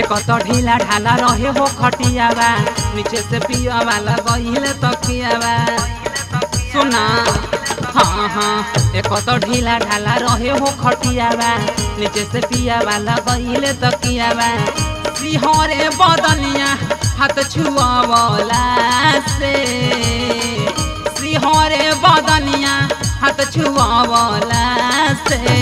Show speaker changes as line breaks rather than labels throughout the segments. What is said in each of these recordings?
एक तो ढीला ढाला रहे हो खटियावा नीचे से पिया वाला गहिले तकियावा सुना हाँ हाँ एक तो ढीला ढाला रहे हो खटियावा नीचे से पिया वाला गहिले तकियावा सिहरे बदनिया हाथ छुआवला से। सिहरे बदनिया हाथ छुआवला से।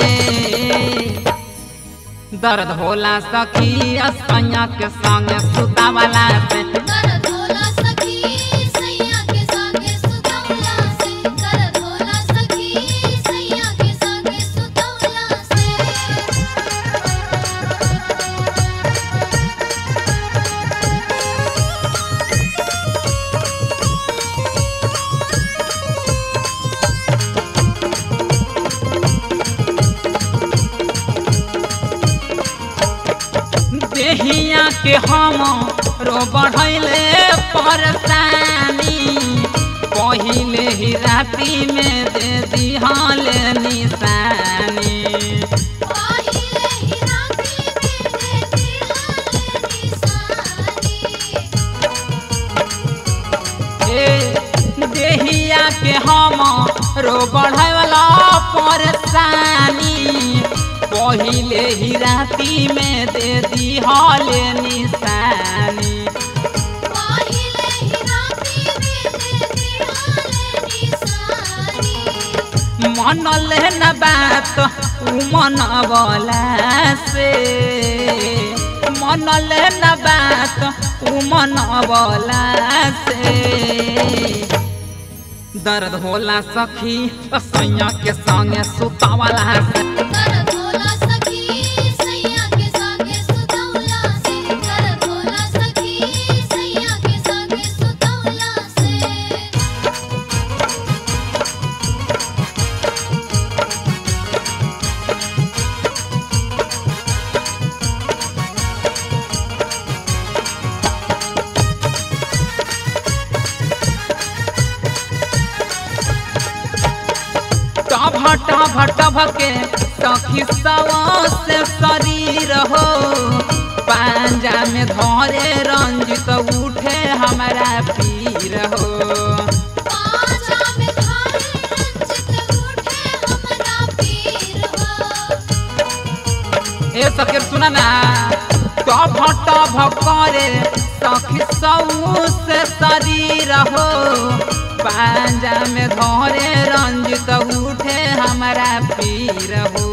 दर्द होला सखी असैया के संगे सुतावला से के हम रो बढ़ैले परेशानी पहिले ही राती में दे दिहल निशानी देहिया के हम रो बढ़ैला परेशानी पहिले ही राती में दे
दे दिहल निशानी।
मनल न बात उ मनवला से। मनल न बात मन मनवला से। दर्द होला सखी सैया के संगे सुतावला से। टभ सखी से शरीर हो। पांजा में धरे रंजित उठे हमारा पीर हो। ए सखी सुना ना टभ टभ करे सखी सऊ से शरीर हो पांजा में धरे रंजित उठे हमारा पीर हो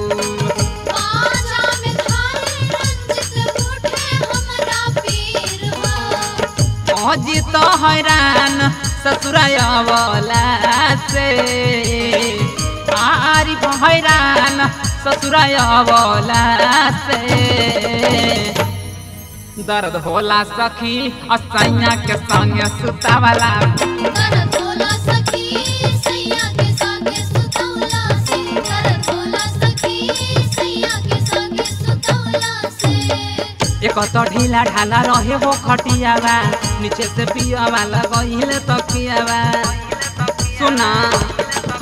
पाजा में धारे रंजित उठे हमरा पीर हो
अजित हैरान ससुरायवला से। आरिफ हैरान ससुरायवला से। दर्द होला सखी असैया के संगे सुतावला। एक तो ढीला ढाला रहे हो खटियावा नीचे से पिया वाला गहिले तकियावा सुना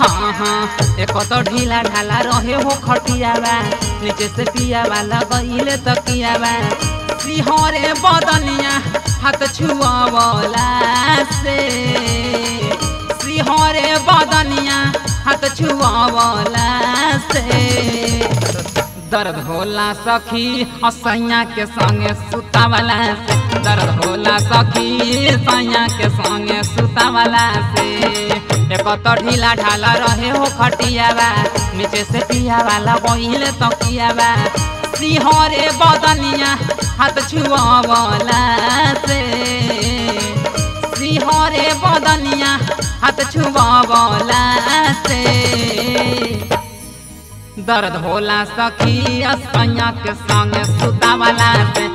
हाँ हाँ एक तो ढीला ढाला रहे हो खटियावा नीचे से पिया वाला गहिले तकियावा सिहरे बदनिया हाथ छुआवला से। सिहरे बदनिया हाथ छुआवला से। दर्द होला सखी असैया के संगे सुतावला से। दर्द होला सखी, सैया के संगे सुतावला से। एक तो ढीला ढाला रहे हो खटियावा, नीचे से पिया वाला बहिले तकियावा सिहरे बदनिया हाथ छुआवला से। सिहरे बदनिया हाथ छुआवला से। दर्द होला सखी। असैया के संग सुतावला से